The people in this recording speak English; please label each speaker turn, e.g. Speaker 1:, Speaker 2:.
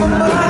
Speaker 1: Say